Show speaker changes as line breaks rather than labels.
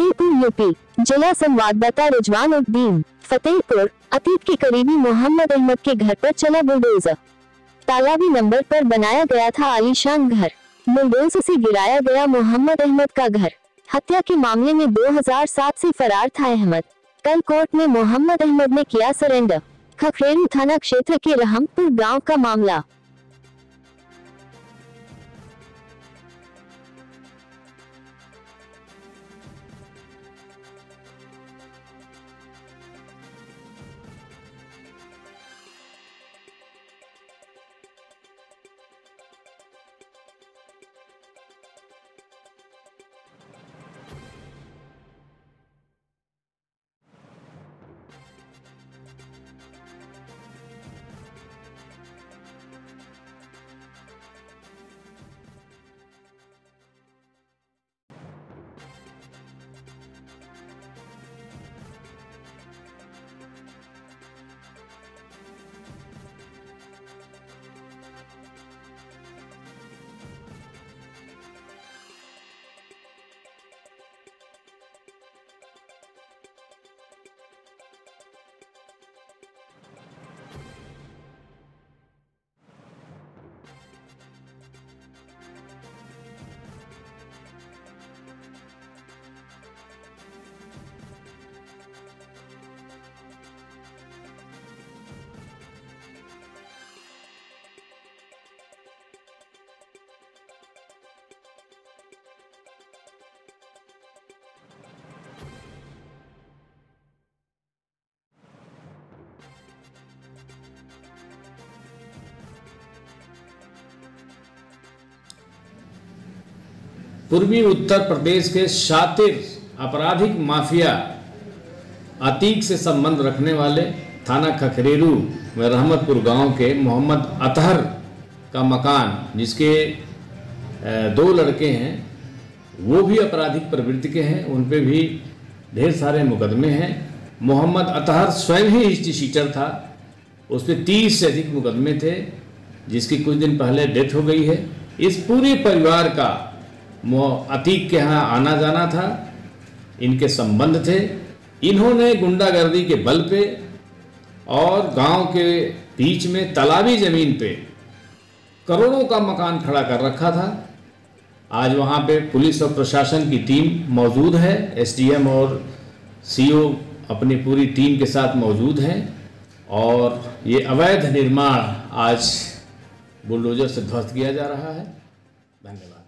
UP. जिला संवाददाता रिजवान उद्दीन, फतेहपुर, अतीत के करीबी मोहम्मद अहमद के घर पर चला बुलडोजर। तालाबी नंबर पर बनाया गया था आलीशान घर। बुलडोजर से गिराया गया मोहम्मद अहमद का घर। हत्या के मामले में 2007 से फरार था अहमद। कल कोर्ट में मोहम्मद अहमद ने किया सरेंडर। खखरेरू थाना क्षेत्र के रहमपुर गाँव का मामला।
पूर्वी उत्तर प्रदेश के शातिर आपराधिक माफिया अतीक से संबंध रखने वाले थाना खखरेरू में रहमतपुर गाँव के मोहम्मद अतहर का मकान, जिसके दो लड़के हैं, वो भी आपराधिक प्रवृत्ति के हैं, उन पे भी ढेर सारे मुकदमे हैं। मोहम्मद अतहर स्वयं ही हिस्ट्री शीटर था। उस पर तीस से अधिक मुकदमे थे, जिसकी कुछ दिन पहले डेथ हो गई है। इस पूरे परिवार का अतीक के यहाँ आना जाना था। इनके संबंध थे। इन्होंने गुंडागर्दी के बल पे और गाँव के बीच में तालाबी ज़मीन पे करोड़ों का मकान खड़ा कर रखा था। आज वहाँ पे पुलिस और प्रशासन की टीम मौजूद है। एसडीएम और सीओ अपनी पूरी टीम के साथ मौजूद हैं और ये अवैध निर्माण आज बुलडोजर से ध्वस्त किया जा रहा है। धन्यवाद।